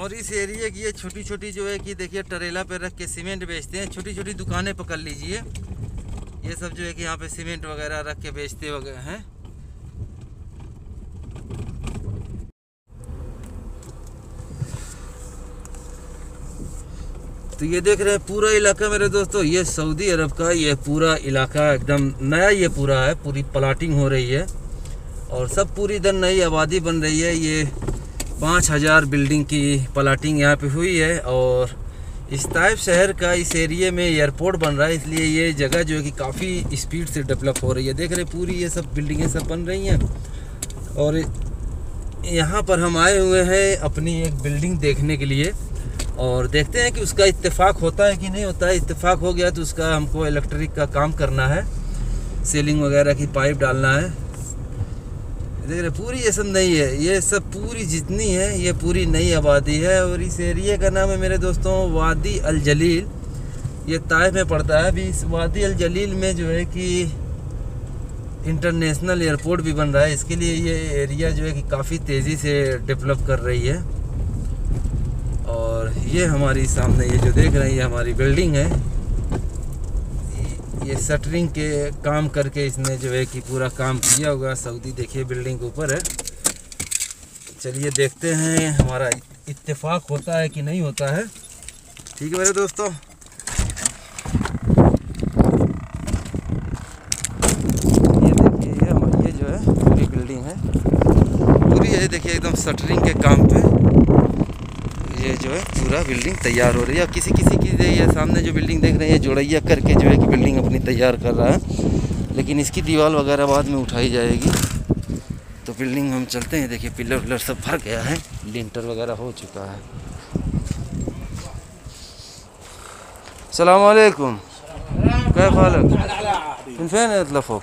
और इस एरिया की ये छोटी छोटी जो है कि देखिए, टरेला पे रख के सीमेंट बेचते हैं। छोटी छोटी दुकानें पकड़ लीजिए। ये सब जो है कि यहाँ पे सीमेंट वगैरह रख के बेचते वगैरह हैं। तो ये देख रहे हैं, पूरा इलाका मेरे दोस्तों, ये सऊदी अरब का ये पूरा इलाका एकदम नया ये पूरा है, पूरी प्लाटिंग हो रही है। और सब पूरी इधर नई आबादी बन रही है, ये पाँच हज़ार बिल्डिंग की प्लाटिंग यहाँ पे हुई है और इस ताइफ शहर का इस एरिए में एयरपोर्ट बन रहा है, इसलिए ये जगह जो है कि काफ़ी स्पीड से डेवलप हो रही है। देख रहे पूरी ये सब बिल्डिंगें सब बन रही हैं और यहाँ पर हम आए हुए हैं अपनी एक बिल्डिंग देखने के लिए और देखते हैं कि उसका इत्तेफाक होता है कि नहीं होता है। इत्तेफाक हो गया तो उसका हमको इलेक्ट्रिक का काम करना है, सीलिंग वगैरह की पाइप डालना है। देख रहे, पूरी ये सब नई है। ये सब पूरी जितनी है, ये पूरी नई आबादी है और इस एरिया का नाम है मेरे दोस्तों वादी अल जलील। ये ताइफ में पड़ता है। अभी इस वादी अल जलील में जो है कि इंटरनेशनल एयरपोर्ट भी बन रहा है। इसके लिए ये एरिया जो है कि काफ़ी तेज़ी से डेवलप कर रही है। और ये हमारी सामने ये जो देख रहे हैं, ये हमारी बिल्डिंग है। ये शटरिंग के काम करके इसने जो है कि पूरा काम किया होगा। सऊदी देखिए बिल्डिंग के ऊपर है। चलिए देखते हैं, हमारा इत्तेफाक होता है कि नहीं होता है। ठीक है मेरे दोस्तों। ये देखिए, ये हमारी जो है, पूरी बिल्डिंग है। पूरी ये देखिए, एकदम शटरिंग के काम पे। ये जो है पूरा बिल्डिंग तैयार हो रही है। किसी किसी की ये सामने जो बिल्डिंग देख रहे हैं जोड़ैया करके जो है कि बिल्डिंग अपनी तैयार कर रहा है। लेकिन इसकी दीवार वगैरह बाद में उठाई जाएगी। तो बिल्डिंग हम चलते हैं। देखिए पिलर विलर सब भर गया है। लिंटर वगैरह हो चुका है। सलामकुम कैफ हालक फिन फ़ैन इतलफ़ो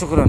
शुक्रान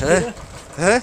है है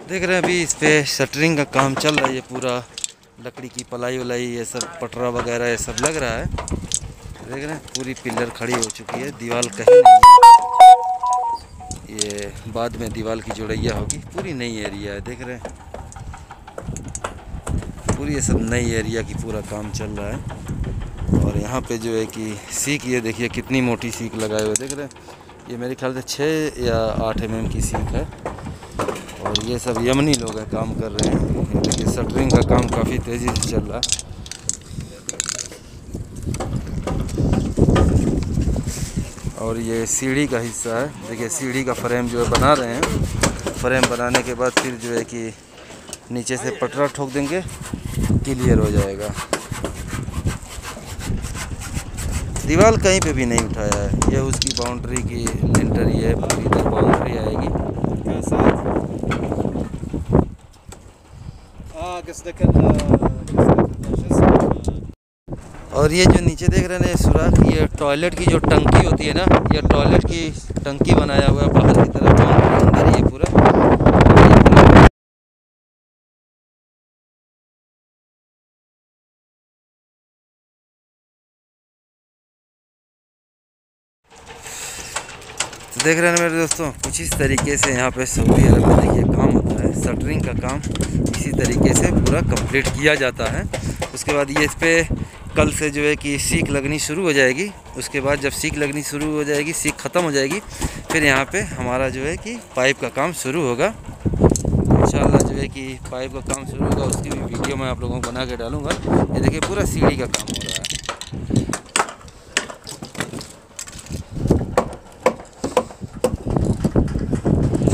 देख रहे हैं अभी इस पे शटरिंग का काम चल रहा है ये पूरा लकड़ी की पलाई वलाई ये सब पटरा वगैरह ये सब लग रहा है देख रहे हैं पूरी पिलर खड़ी हो चुकी है दीवार कहीं नहीं है ये बाद में दीवार की जोड़ैया होगी पूरी नई एरिया है देख रहे हैं पूरी ये सब नई एरिया की पूरा काम चल रहा है। और यहाँ पे जो है कि सीख, ये देखिए कितनी मोटी सीख लगाए हुए, देख रहे हैं? ये मेरे ख्याल से छः या आठ एम की सीख है। और ये सब यमनी लोग हैं, काम कर रहे हैं। देखिए शटरिंग का काम काफ़ी तेज़ी से चल रहा है। और ये सीढ़ी का हिस्सा है। देखिए, सीढ़ी का फ्रेम जो है बना रहे हैं। फ्रेम बनाने के बाद फिर जो है कि नीचे से पटरा ठोक देंगे। क्लियर हो जाएगा। दीवार कहीं पे भी नहीं उठाया है। यह उसकी बाउंड्री की लेंटर ये है। पूरी इधर बाउंड्री आएगी। और ये जो नीचे देख रहे हैं सुराख ये टॉयलेट की जो टंकी होती है ना ये टॉयलेट की टंकी बनाया हुआ है बाहर की तरफ़। अंदर ये पूरा। देख रहे हैं मेरे दोस्तों, कुछ इस तरीके से यहाँ पे सऊदी अरब में देखिए काम होता है शटरिंग का काम इसी तरीके से पूरा कंप्लीट किया जाता है। उसके बाद ये इस पर कल से जो है कि सीख लगनी शुरू हो जाएगी। उसके बाद जब सीख लगनी शुरू हो जाएगी, सीख ख़त्म हो जाएगी, फिर यहाँ पे हमारा जो है कि पाइप का काम शुरू होगा। इंशाल्लाह जो है कि पाइप का काम शुरू होगा, उसकी भी वीडियो मैं आप लोगों को बना के डालूँगा। ये देखिए पूरा सीढ़ी का काम हो रहा है।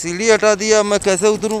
सीढ़ी हटा दिया अब मैं कैसे उतरूं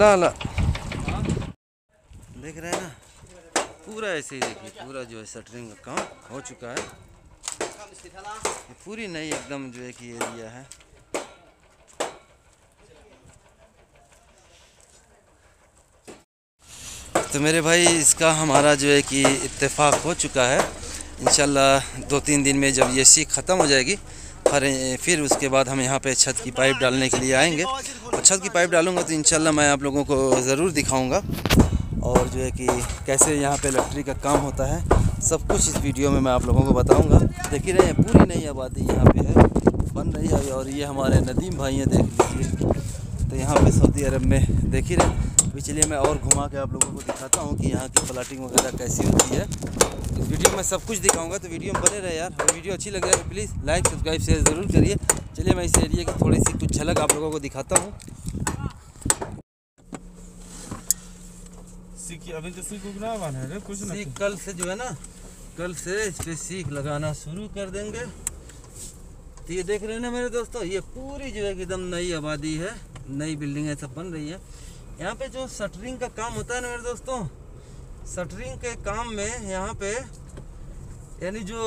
ला ला देख रहे हैं ना? पूरा ऐसे ही देखिए, पूरा जो है शटरिंग का काम हो चुका है। ये पूरी नई एकदम जो है कि एरिया है। तो मेरे भाई, इसका हमारा जो है कि इत्तेफाक हो चुका है। इंशाल्लाह दो तीन दिन में जब ये सीख ख़त्म हो जाएगी फिर फिर उसके बाद हम यहाँ पे छत की पाइप डालने के लिए आएँगे। और छत की पाइप डालूँगा तो इंशाल्लाह मैं आप लोगों को ज़रूर दिखाऊँगा। और जो है कि कैसे यहाँ पे इलेक्ट्रिक का काम होता है, सब कुछ इस वीडियो में मैं आप लोगों को बताऊँगा। देख ही रहे हैं, पूरी नई आबादी यहाँ पे है, बन रही है और ये हमारे नदीम भाई हैं, देख लीजिए। तो यहाँ पे सऊदी अरब में देख ही रहे चलिए मैं और घुमा के आप लोगों को दिखाता हूँ कि यहाँ की प्लाटिंग वगैरह कैसी होती है। इस वीडियो में सब कुछ दिखाऊँगा तो वीडियो में बने रहे यार। और वीडियो अच्छी लगे तो प्लीज़ लाइक, सब्सक्राइब, शेयर ज़रूर करिए। चलिए मैं इस एरिया की थोड़ी सी कुछ झलक आप लोगों को दिखाता हूँ। सीख अभी तो सीख उगना बना है कुछ ना सीख कल से जो है ना कल से इस पे सीख लगाना शुरू कर देंगे। तो ये देख रहे हैं ना मेरे दोस्तों ये पूरी जो है एकदम नई आबादी है नई बिल्डिंगें सब बन रही है। यहाँ पे जो शटरिंग का काम होता है ना मेरे दोस्तों शटरिंग के काम में यहाँ पे यानी जो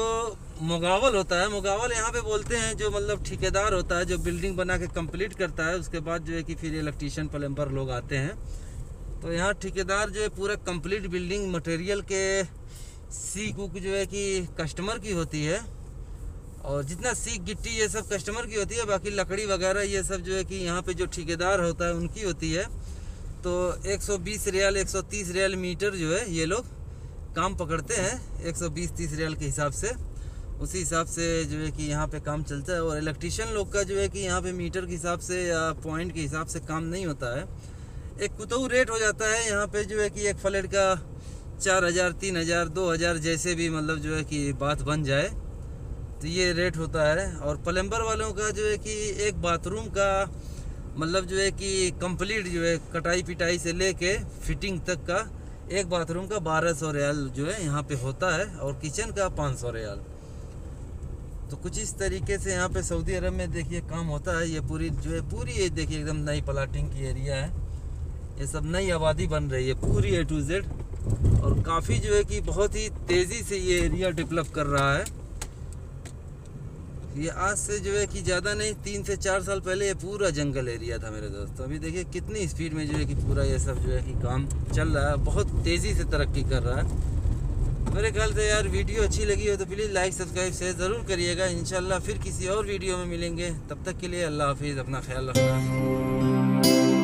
मुगावल होता है मुगावल यहाँ पे बोलते हैं जो मतलब ठेकेदार होता है जो बिल्डिंग बना के कंप्लीट करता है उसके बाद जो है कि फिर इलेक्ट्रीशियन प्लम्बर लोग आते हैं। तो यहाँ ठेकेदार जो है पूरा कंप्लीट बिल्डिंग मटेरियल के सीख उक जो है कि कस्टमर की होती है। और जितना सीख गिट्टी ये सब कस्टमर की होती है, बाकी लकड़ी वगैरह ये सब जो है कि यहाँ पे जो ठेकेदार होता है, उनकी होती है। तो 120 रियाल 130 रियाल मीटर जो है ये लोग काम पकड़ते हैं 120-30 रियाल के हिसाब से। उसी हिसाब से जो है कि यहाँ पे काम चलता है। और इलेक्ट्रीशियन लोग का जो है कि यहाँ पे मीटर के हिसाब से या पॉइंट के हिसाब से काम नहीं होता है। एक कुतऊ रेट हो जाता है। यहाँ पे जो है कि एक फ्लेट का चार हज़ार, तीन हज़ार, दो हज़ार जैसे भी मतलब जो है कि बात बन जाए तो ये रेट होता है। और प्लम्बर वालों का जो है कि एक बाथरूम का मतलब जो है कि कंप्लीट जो है कटाई पिटाई से लेके फिटिंग तक का एक बाथरूम का बारह सौ रियाल जो है यहाँ पे होता है और किचन का पाँच सौ रियाल। तो कुछ इस तरीके से यहाँ पे सऊदी अरब में देखिए काम होता है। ये पूरी जो है, पूरी ये देखिए, एकदम नई प्लाटिंग की एरिया है। ये सब नई आबादी बन रही है पूरी ए टू जेड और काफ़ी जो है कि बहुत ही तेज़ी से ये एरिया डेवलप कर रहा है। ये आज से जो है कि ज़्यादा नहीं, तीन से चार साल पहले ये पूरा जंगल एरिया था मेरे दोस्तों। अभी देखिए कितनी स्पीड में जो है कि पूरा ये सब जो है कि काम चल रहा है। बहुत तेज़ी से तरक्की कर रहा है। मेरे ख्याल से यार वीडियो अच्छी लगी हो तो प्लीज़ लाइक सब्सक्राइब शेयर ज़रूर करिएगा। इन फिर किसी और वीडियो में मिलेंगे। तब तक के लिए अल्लाह हाफिज़, अपना ख्याल रखना।